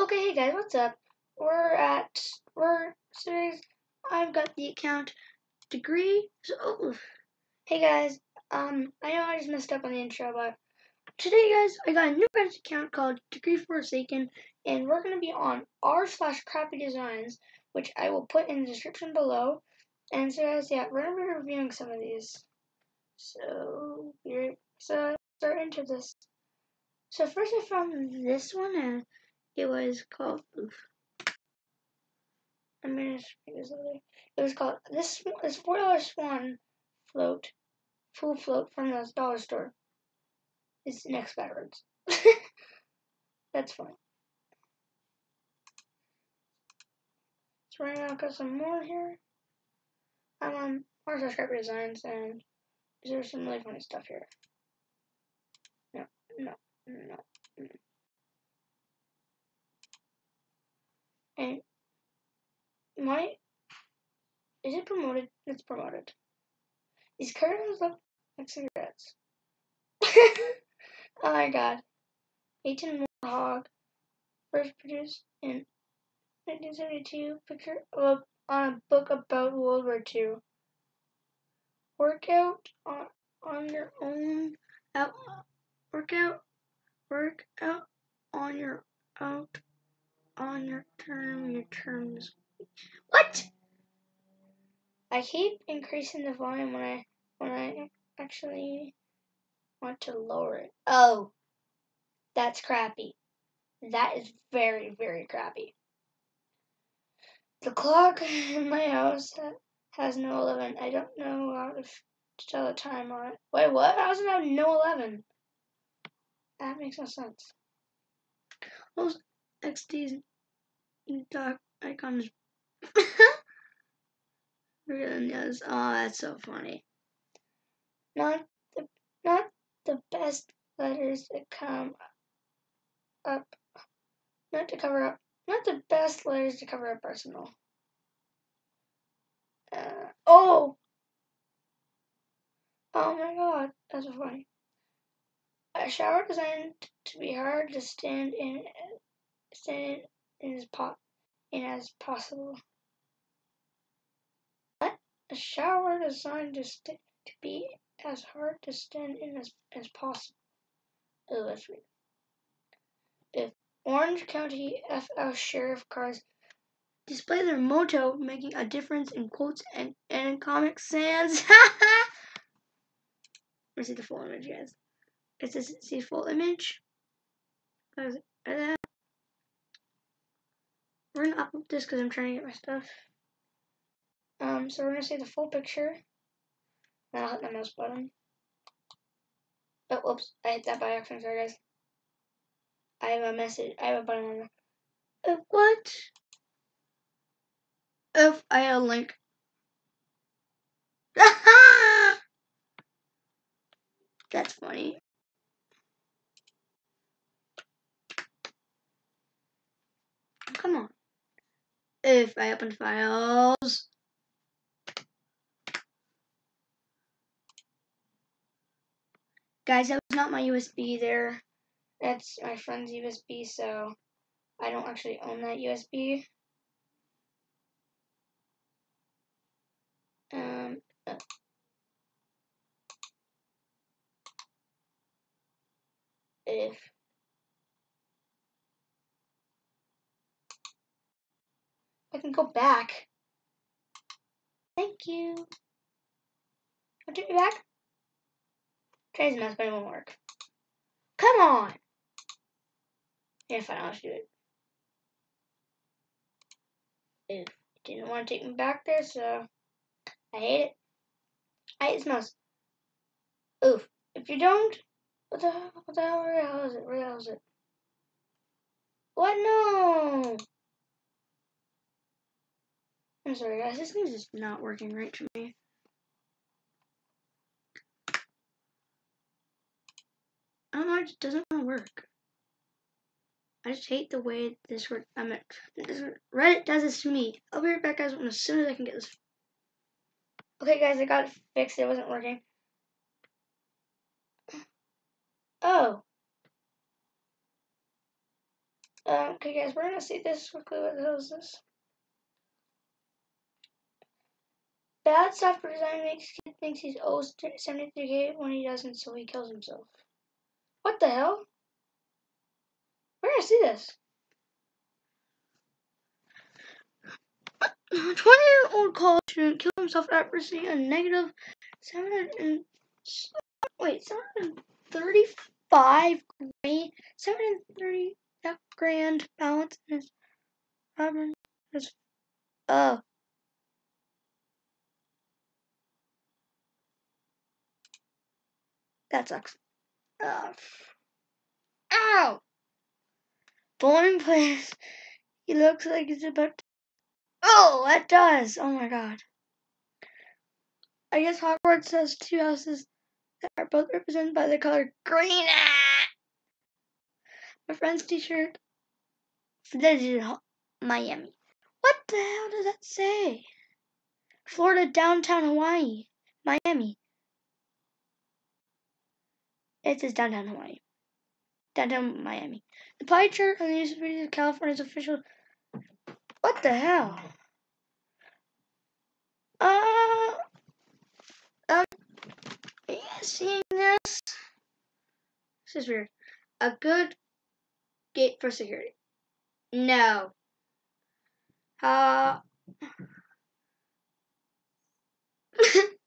Okay, hey guys, what's up? We're at we're series, I've got the account degree. So, hey guys, um, I know I just messed up on the intro, but today, guys, I got a new Reddit account called Degree Forsaken, and we're gonna be on r slash crappy designs, which I will put in the description below. And so, guys, yeah, we're gonna be reviewing some of these. So, here, so start into this. So first, I found this one, and it was called. Oof. I'm gonna this. It was called this. This four dollar swan float, full float from the dollar store. It's next backwards. That's funny. So right now, I got some more here. I'm on Marshall Scrapper Designs, and there's some really funny stuff here. No, no, no. no. And my is it promoted? It's promoted. These curtains look like cigarettes. oh my god. Peyton Hog first produced in 1972 picture of on a book about World War II. Workout on, on your own out workout work out on your out on your term your terms what I keep increasing the volume when I when I actually want to lower it. Oh, that's crappy. That is very, very crappy. The clock in my house has no 11. I don't know how to tell the time on it. Wait, what? How does it have no 11? That makes no sense. XD's dock icons. really does. Oh, that's so funny. Not the not the best letters to come up. Not to cover up. Not the best letters to cover up personal. Uh, oh! Oh my god, that's so funny. A shower designed to be hard to stand in, in as po- as possible. What? A shower designed to st- to be as hard to stand in as, as possible. Oh, that's weird. If Orange County FL Sheriff cars display their motto, making a difference in quotes and, and in Comic Sans. Let's see the full image, guys. Is this see full image? We're gonna upload this because I'm trying to get my stuff. Um, so we're gonna see the full picture. And I'll hit the mouse button. Oh, whoops! I hit that by accident. Sorry, guys. I have a message. I have a button on. Uh, what? If I have a link. That's funny. Come on. If I open files. Guys, that was not my USB there. That's my friend's USB, so I don't actually own that USB. Um, uh, if I can go back. Thank you. I'll take me back. Today's mouse, but it won't work. Come on! Yeah, fine, I'll just do it. If it didn't want to take me back there, so I hate it. I hate this mouse. Oof. If you don't, what the hell, what the hell, where the hell is it? Where the hell is it? What? No! I'm sorry, guys. This thing's is not working right for me. I don't know, it just doesn't want to work. I just hate the way this works. At, this, Reddit does this to me. I'll be right back, guys, as soon as I can get this. Okay, guys, I got it fixed. It wasn't working. Oh. Um, okay, guys, we're gonna see this quickly. What the hell is this? Bad software design makes kid thinks he's owed 73k when he doesn't, so he kills himself. What the hell? Where did I see this? A 20-year-old college student killed himself after receiving a negative 700 wait 735 grand 730 grand balance in his his uh that sucks. Uh, ow! Bowling place. He looks like he's about to Oh, that does. Oh my god. I guess Hogwarts has two houses that are both represented by the color green. My friend's t-shirt. Miami. What the hell does that say? Florida, downtown Hawaii, Miami. It says downtown Hawaii. Downtown Miami. The pie chart on the University of California's official. What the hell? Uh, um, are you seeing this? This is weird. A good gate for security. No. Uh.